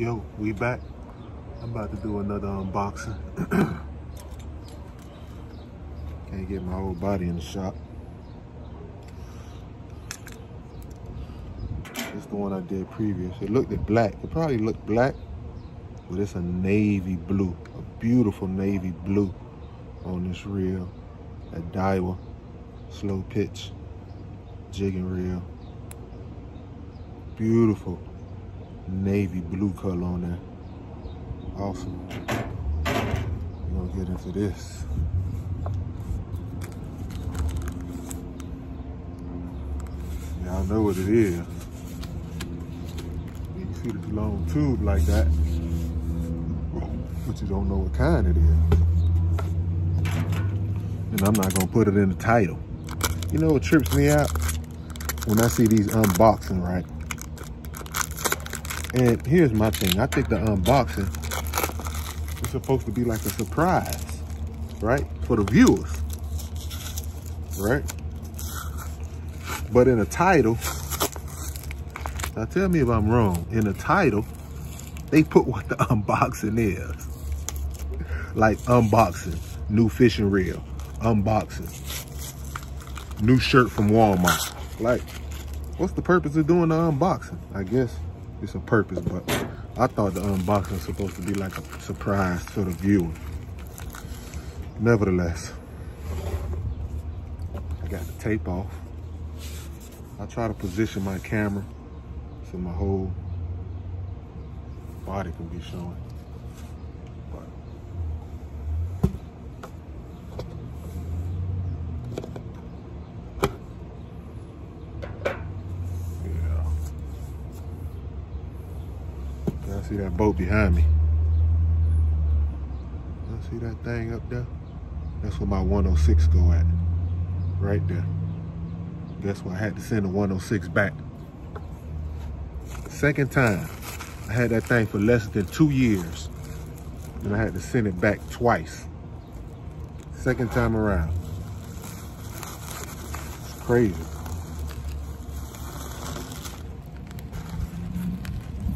Yo, we back. I'm about to do another unboxing. Can't get my whole body in the shop. It's the one I did previous. It looked at black. It probably looked black, but it's a navy blue. A beautiful navy blue on this reel. A Daiwa slow pitch jigging reel. Beautiful navy blue color on there. Awesome. We're gonna get into this. Y'all know what it is. You see the long tube like that, but you don't know what kind it is. And I'm not gonna put it in the title. You know what trips me out? When I see these unboxing, right? And here's my thing. I think the unboxing is supposed to be like a surprise, right? For the viewers, right? But in a title, now tell me if I'm wrong. In a title, they put what the unboxing is. Like unboxing, new fishing reel, unboxing, new shirt from Walmart. Like, what's the purpose of doing the unboxing? I guess it's a purpose, but I thought the unboxing was supposed to be like a surprise to the viewer. Nevertheless, I got the tape off. I try to position my camera so my whole body can be showing. I see that boat behind me. See that thing up there? That's where my 106 go at. Right there. Guess what? I had to send the 106 back. Second time. I had that thing for less than two years. And I had to send it back twice. Second time around. It's crazy.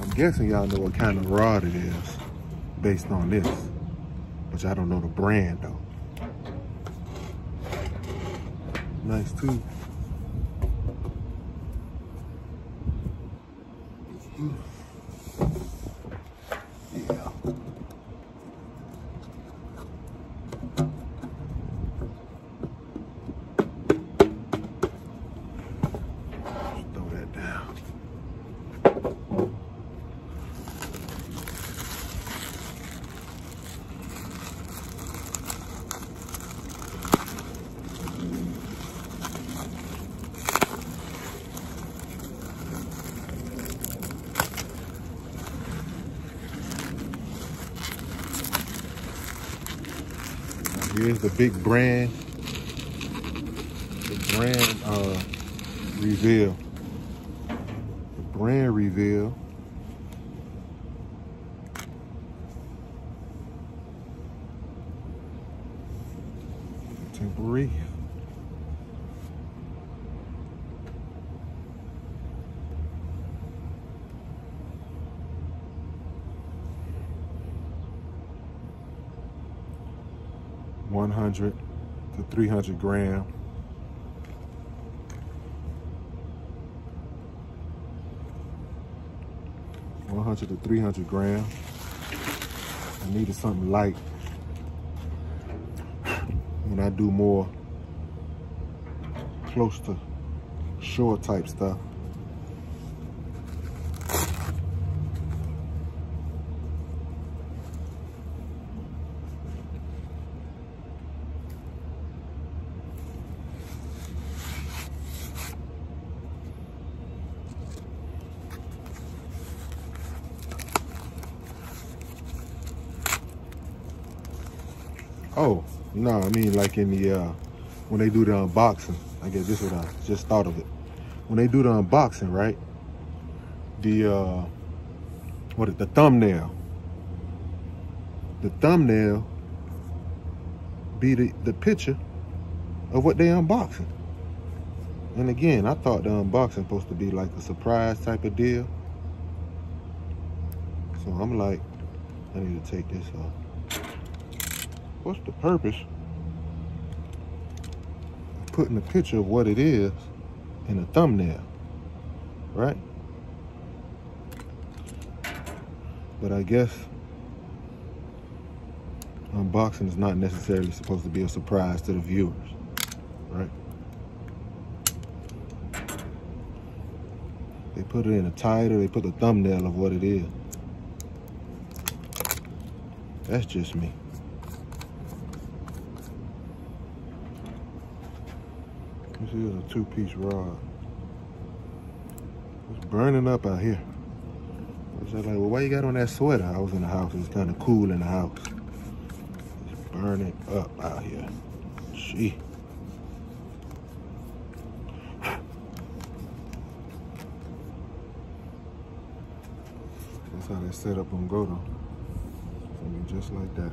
I'm guessing y'all know what kind of rod it is based on this. But I don't know the brand though. Nice too. Here's the big brand, the brand uh, reveal. The brand reveal. Temporary. One hundred to three hundred gram. One hundred to three hundred gram. I needed something light when I do more close to shore type stuff. Oh, no, I mean like in the, uh, when they do the unboxing, I guess this is what I just thought of it. When they do the unboxing, right? The, uh, what is the thumbnail? The thumbnail be the, the picture of what they unboxing. And again, I thought the unboxing supposed to be like a surprise type of deal. So I'm like, I need to take this off. What's the purpose? of Putting a picture of what it is in a thumbnail, right? But I guess unboxing is not necessarily supposed to be a surprise to the viewers, right? They put it in a title, they put the thumbnail of what it is. That's just me. This is a two-piece rod. It's burning up out here. I was like, well, why you got on that sweater? I was in the house. It's kind of cool in the house. It's burning up out here. Gee. That's how they set up on go though. I mean, just like that.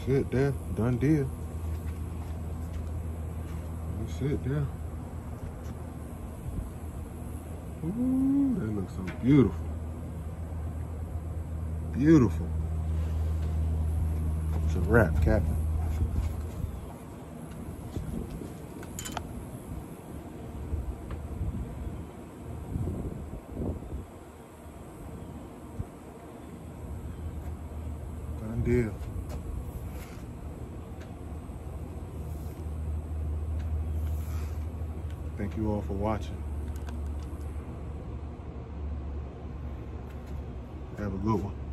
That's it there. Done deal. That's it there. Ooh, that looks so beautiful. Beautiful. It's a wrap, Captain. Done deal. Thank you all for watching. Have a good one.